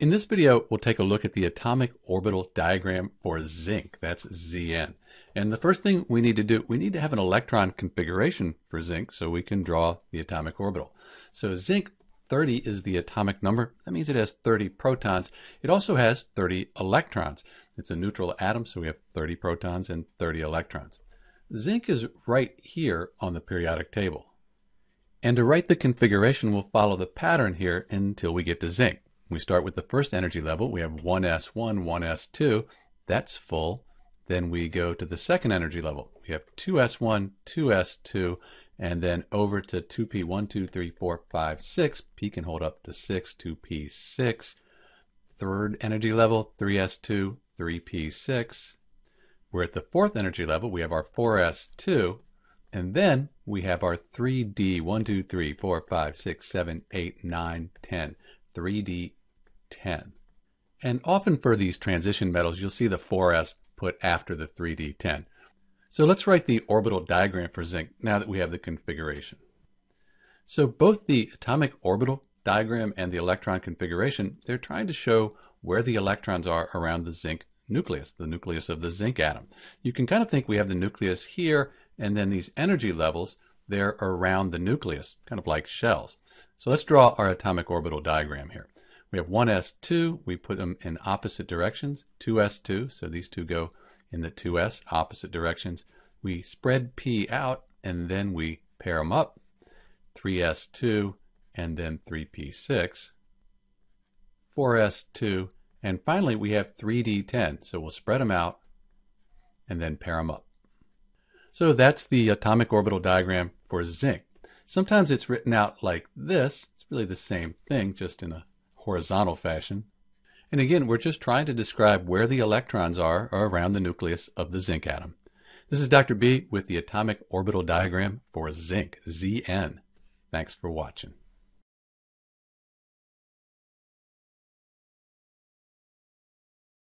In this video, we'll take a look at the atomic orbital diagram for zinc. That's Zn. And the first thing we need to do, we need to have an electron configuration for zinc so we can draw the atomic orbital. So zinc 30 is the atomic number. That means it has 30 protons. It also has 30 electrons. It's a neutral atom, so we have 30 protons and 30 electrons. Zinc is right here on the periodic table. And to write the configuration, we'll follow the pattern here until we get to zinc. We start with the first energy level. We have 1s1, 1s2. That's full. Then we go to the second energy level. We have 2s1, 2s2, and then over to 2p, 1, 2, 3, 4, 5, 6. P can hold up to 6, 2p6. Third energy level, 3s2, 3p6. We're at the fourth energy level. We have our 4s2. And then we have our 3d, 1, 2, 3, 4, 5, 6, 7, 8, 9, 10. 3d 10. And often for these transition metals, you'll see the 4s put after the 3d10. So let's write the orbital diagram for zinc now that we have the configuration. So both the atomic orbital diagram and the electron configuration, they're trying to show where the electrons are around the zinc nucleus, the nucleus of the zinc atom. You can kind of think we have the nucleus here, and then these energy levels, they're around the nucleus, kind of like shells. So let's draw our atomic orbital diagram here. We have 1s2, we put them in opposite directions, 2s2, so these two go in the 2s, opposite directions. We spread p out, and then we pair them up, 3s2, and then 3p6, 4s2, and finally we have 3d10, so we'll spread them out, and then pair them up. So that's the atomic orbital diagram for zinc. Sometimes it's written out like this. It's really the same thing, just in a horizontal fashion. And again, we're just trying to describe where the electrons are around the nucleus of the zinc atom. This is Dr. B with the atomic orbital diagram for zinc, Zn. Thanks for watching.